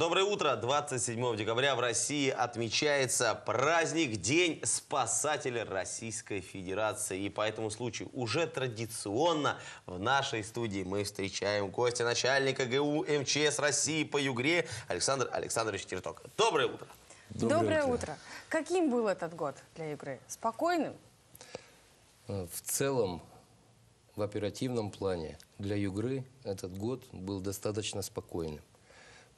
Доброе утро. 27 декабря в России отмечается праздник День спасателя Российской Федерации. И по этому случаю уже традиционно в нашей студии мы встречаем гостя начальника ГУ МЧС России по Югре Александр Александрович Терток. Доброе утро. Доброе, утро. Каким был этот год для игры? Спокойным? Э, В целом, в оперативном плане для Югры этот год был достаточно спокойным.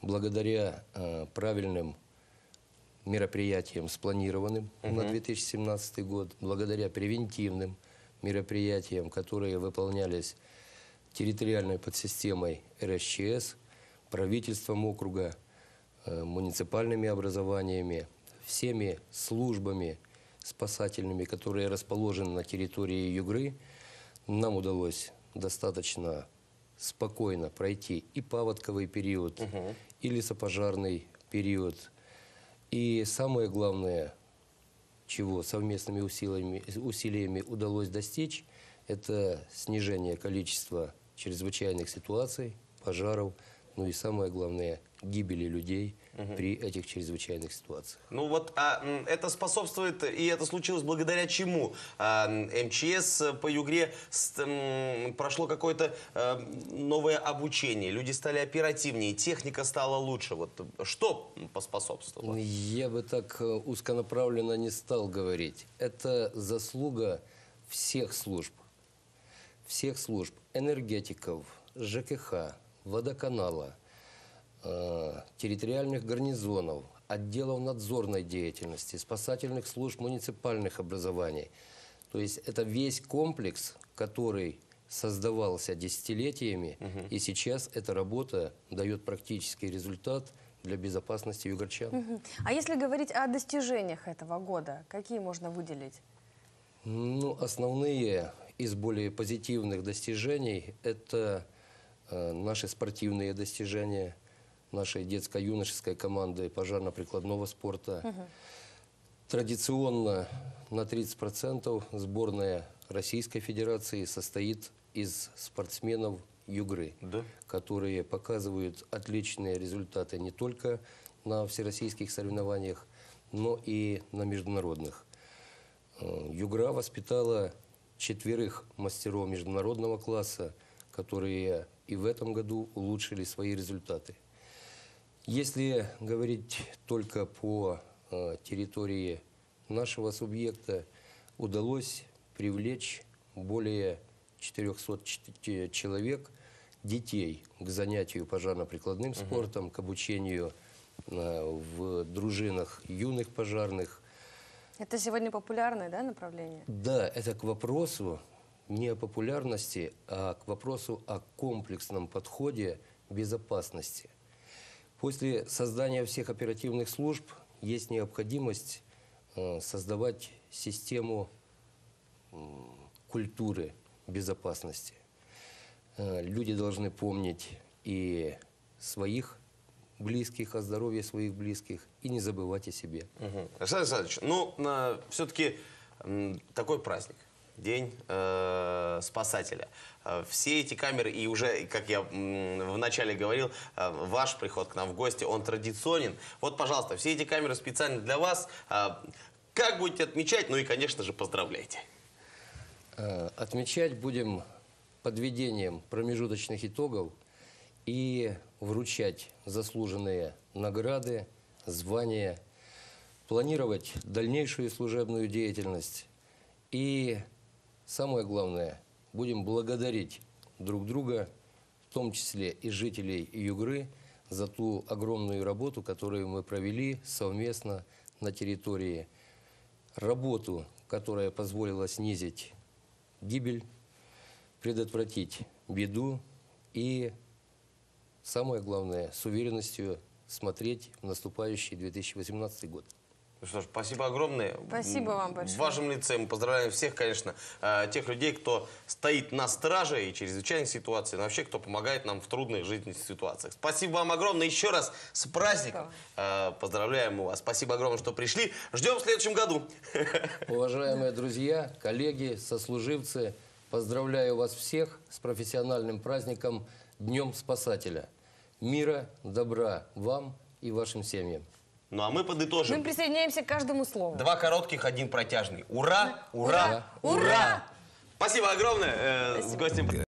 Благодаря э, правильным мероприятиям, спланированным на 2017 год, благодаря превентивным мероприятиям, которые выполнялись территориальной подсистемой РСЧС, правительством округа, э, муниципальными образованиями, всеми службами спасательными, которые расположены на территории Югры, нам удалось достаточно спокойно пройти и паводковый период, и лесопожарный период. И самое главное, чего совместными усилиями, усилиями удалось достичь, это снижение количества чрезвычайных ситуаций, пожаров, ну и самое главное, гибели людей при этих чрезвычайных ситуациях. Ну вот а, это способствует, и это случилось благодаря чему? А, МЧС по Югре с- м, прошло какое-то а, новое обучение, люди стали оперативнее, техника стала лучше. Вот что поспособствовало? Я бы так э, узконаправленно не стал говорить. Это заслуга всех служб. Всех служб. Энергетиков, ЖКХ, водоканала, э, территориальных гарнизонов, отделов надзорной деятельности, спасательных служб муниципальных образований. То есть это весь комплекс, который создавался десятилетиями, и сейчас эта работа дает практический результат для безопасности югорчан. Мгм. А если говорить о достижениях этого года, какие можно выделить? Ну, основные из более позитивных достижений – это э, наши спортивные достижения нашей детско-юношеской команды пожарно-прикладного спорта. Традиционно на 30% сборная Российской Федерации состоит из спортсменов Югры, Да. которые показывают отличные результаты не только на всероссийских соревнованиях, но и на международных. Э, Югра воспитала четверых мастеров международного класса, которые и в этом году улучшили свои результаты. Если говорить только по э, территории нашего субъекта, удалось привлечь более 400 ч- человек, детей, к занятию пожарно-прикладным спортом, к обучению э, в дружинах юных пожарных, Это сегодня популярное да, направление? да, это к вопросу не о популярности, а к вопросу о комплексном подходе безопасности. После создания всех оперативных служб есть необходимость э, создавать систему культуры безопасности. Э, Люди должны помнить и своих близких, о здоровье своих близких, и не забывать о себе. Мгм. Александр Александрович, ну, все-таки такой праздник. День э, спасателя. Э, Все эти камеры, и уже, как я вначале говорил, э, ваш приход к нам в гости, он традиционен. Вот, пожалуйста, все эти камеры специально для вас. Э, Как будете отмечать? Ну и, конечно же, поздравляйте. Отмечать будем подведением промежуточных итогов и вручать заслуженные награды, звания, планировать дальнейшую служебную деятельность и, самое главное, будем благодарить друг друга, в том числе и жителей Югры, за ту огромную работу, которую мы провели совместно на территории. Работу, которая позволила снизить гибель, предотвратить беду и, самое главное, с уверенностью смотреть в наступающий 2018 год. Ну что ж, спасибо огромное. Спасибо вам большое. В вашем лице мы поздравляем всех, конечно, э, тех людей, кто стоит на страже и чрезвычайных ситуаций, но вообще, кто помогает нам в трудных жизненных ситуациях. Спасибо вам огромное еще раз с праздником. Э, Поздравляем мы вас. Спасибо огромное, что пришли. Ждем в следующем году. Уважаемые друзья, коллеги, сослуживцы, поздравляю вас всех с профессиональным праздником Днем Спасателя. Мира, добра вам и вашим семьям. Ну а мы Мы подытожим. присоединяемся к каждому слову. Два коротких, один протяжный. Ура, ура, Ура! Спасибо огромное. э, С гостем